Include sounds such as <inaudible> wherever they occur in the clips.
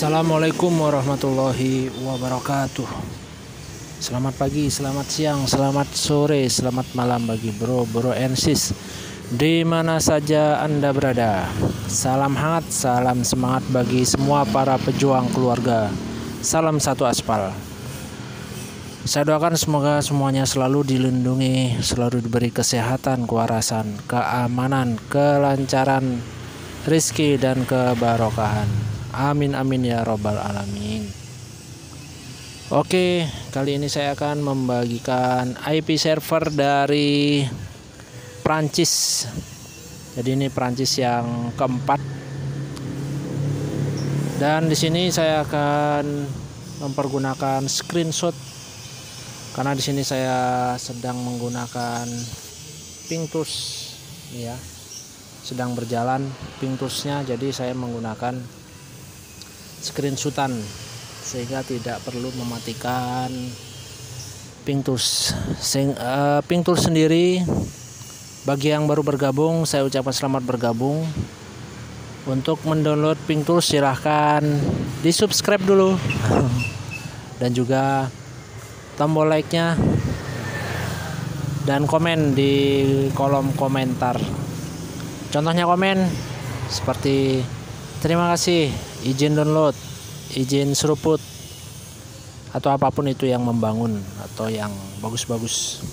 Assalamualaikum warahmatullahi wabarakatuh. Selamat pagi, selamat siang, selamat sore, selamat malam bagi bro, bro and sis. Di mana saja anda berada. Salam hangat, salam semangat bagi semua para pejuang keluarga. Salam satu aspal. Saya doakan semoga semuanya selalu dilindungi, selalu diberi kesehatan, kewarasan, keamanan, kelancaran, rizki, dan kebarokahan. Amin amin ya robbal alamin. Oke, kali ini saya akan membagikan IP server dari Prancis. Jadi ini Prancis yang keempat. Dan di sini saya akan mempergunakan screenshot karena di sini saya sedang menggunakan Pinktus ya sedang berjalan Pinktusnya jadi saya menggunakan screenshotan sehingga tidak perlu mematikan Pinktus Sing, uh, Pinktus sendiri bagi yang baru bergabung saya ucapkan selamat bergabung. Untuk mendownload Pinktus silahkan di subscribe dulu. <laughs> Dan juga tombol like-nya. Dan komen di kolom komentar. Contohnya komen seperti terima kasih, izin download, izin seruput atau apa pun itu yang membangun atau yang bagus-bagus.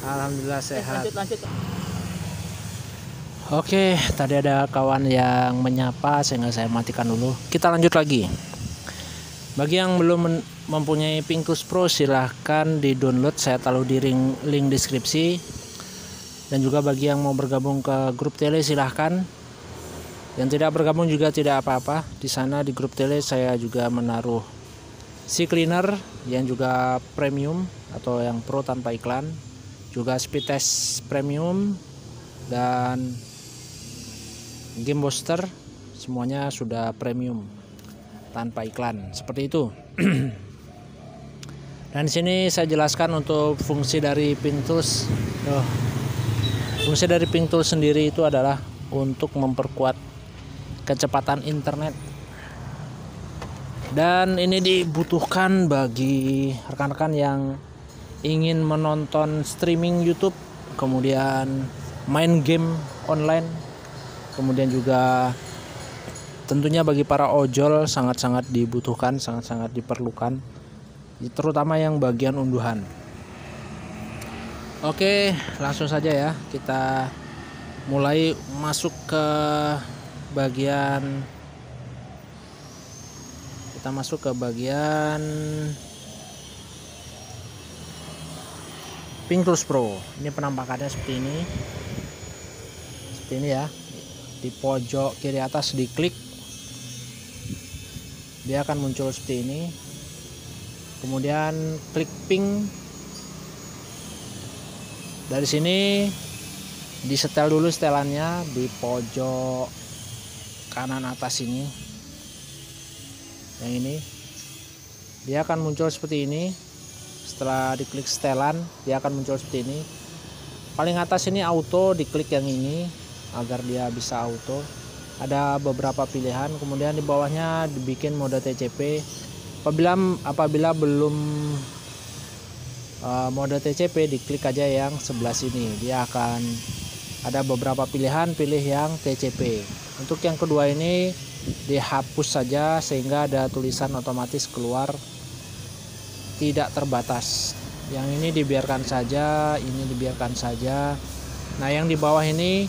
Alhamdulillah sehat. Lanjut, lanjut. Oke, tadi ada kawan yang menyapa sehingga saya matikan dulu. Kita lanjut lagi. Bagi yang belum mempunyai Pinkus Pro silahkan di download saya taruh di link, link deskripsi. Dan juga bagi yang mau bergabung ke grup tele silahkan. Yang tidak bergabung juga tidak apa-apa. Di sana di grup tele saya juga menaruh si cleaner yang juga premium atau yang pro tanpa iklan. Juga speed test premium dan game booster semuanya sudah premium tanpa iklan seperti itu <clears throat> dan sini saya jelaskan untuk fungsi dari Pintus oh, fungsi dari Pintus sendiri itu adalah untuk memperkuat kecepatan internet. Dan ini dibutuhkan bagi rekan-rekan yang ingin menonton streaming YouTube kemudian main game online kemudian juga tentunya bagi para ojol sangat-sangat dibutuhkan sangat-sangat diperlukan terutama yang bagian unduhan oke langsung saja ya. Kita mulai masuk ke bagian kita masuk ke bagian Pink Tools Pro. Ini penampakannya seperti ini. Seperti ini ya. Di pojok kiri atas diklik. Dia akan muncul seperti ini. Kemudian klik ping dari sini disetel dulu setelannya di pojok kanan atas ini. Yang ini. Dia akan muncul seperti ini. Setelah diklik setelan dia akan muncul seperti ini. Paling atas ini auto diklik yang ini agar dia bisa auto. Ada beberapa pilihan. Kemudian di bawahnya dibikin mode TCP apabila apabila belum uh, mode TCP diklik aja yang sebelah sini. Dia akan ada beberapa pilihan pilih yang TCP untuk yang kedua ini dihapus saja sehingga ada tulisan otomatis keluar tidak terbatas. Yang ini dibiarkan saja ini dibiarkan saja. Nah yang di bawah ini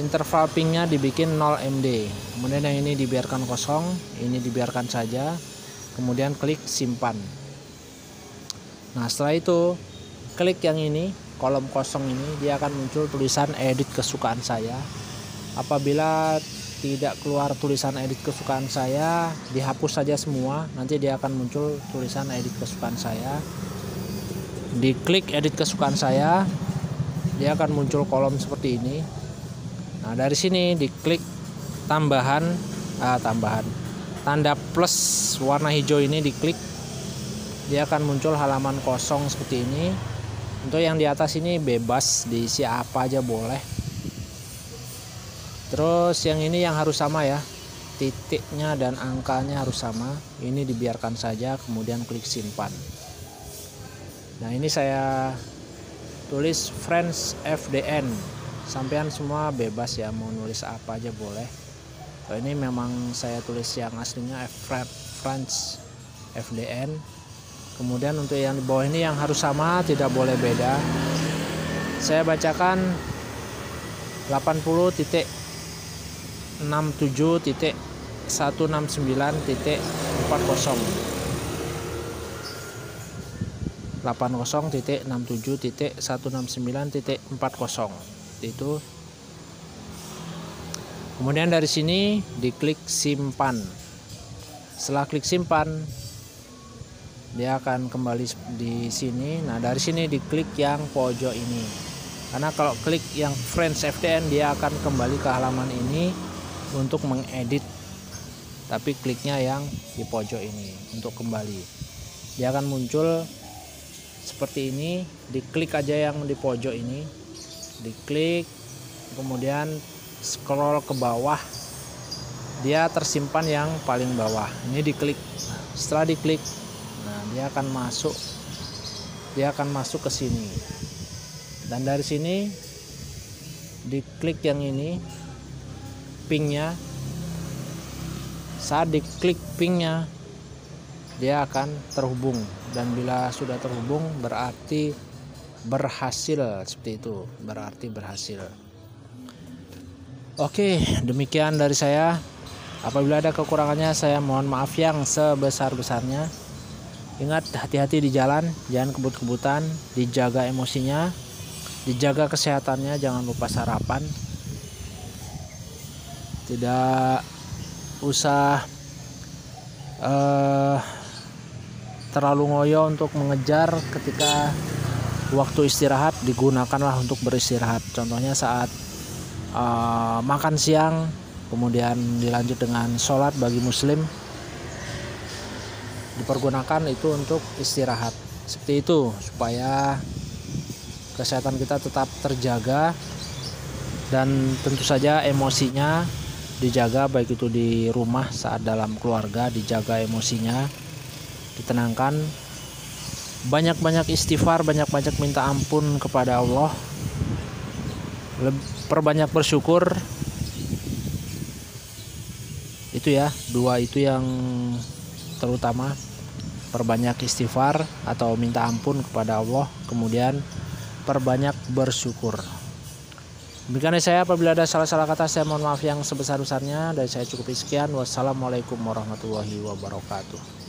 interval pingnya dibikin 0 MD kemudian yang ini dibiarkan kosong ini dibiarkan saja. Kemudian klik simpan nah setelah itu klik yang ini kolom kosong ini dia akan muncul tulisan edit kesukaan saya. Apabila tidak keluar tulisan edit kesukaan saya dihapus saja semua nanti dia akan muncul tulisan edit kesukaan saya. Diklik edit kesukaan saya dia akan muncul kolom seperti ini. Nah, dari sini diklik tambahan ah, tambahan. Tanda plus warna hijau ini diklik dia akan muncul halaman kosong seperti ini. Untuk yang di atas ini bebas diisi apa aja boleh. Terus yang ini yang harus sama ya. Titiknya dan angkanya harus sama. Ini dibiarkan saja kemudian klik simpan. Nah ini saya tulis Friends FDN sampean semua bebas ya mau nulis apa aja boleh. Oh, ini memang saya tulis yang aslinya Friends FDN kemudian untuk yang di bawah ini yang harus sama tidak boleh beda. Saya bacakan 80 titik 67 titik 169 titik 40 80 titik 67 titik 169 titik 40 itu. Kemudian dari sini diklik simpan. Setelah klik simpan dia akan kembali di sini. Nah dari sini diklik yang pojok ini. Karena kalau klik yang Friends FDN dia akan kembali ke halaman ini untuk mengedit. Tapi kliknya yang di pojok ini untuk kembali. Dia akan muncul seperti ini. Diklik aja yang di pojok ini. Diklik. Kemudian scroll ke bawah. Dia tersimpan yang paling bawah. Ini diklik. Setelah diklik dia akan masuk dia akan masuk ke sini. Dan dari sini diklik yang ini pinknya saat diklik pinknya dia akan terhubung. Dan bila sudah terhubung berarti berhasil. Seperti itu berarti berhasil. Oke demikian dari saya. Apabila ada kekurangannya saya mohon maaf yang sebesar-besarnya ingat hati-hati di jalan jangan kebut-kebutan dijaga emosinya dijaga kesehatannya jangan lupa sarapan. Tidak usah uh, terlalu ngoyo untuk mengejar ketika waktu istirahat digunakanlah untuk beristirahat. Contohnya saat uh, makan siang kemudian dilanjut dengan sholat bagi muslim dipergunakan itu untuk istirahat. Seperti itu supaya kesehatan kita tetap terjaga dan tentu saja emosinya dijaga baik itu di rumah saat dalam keluarga dijaga emosinya ditenangkan. Banyak-banyak istighfar banyak-banyak minta ampun kepada Allah. Perbanyak bersyukur. Itu ya dua itu yang terutama perbanyak istighfar atau minta ampun kepada Allah kemudian perbanyak bersyukur Demikian saya apabila ada salah-salah kata saya mohon maaf yang sebesar-besarnya dan saya cukup sekian. Wassalamualaikum warahmatullahi wabarakatuh.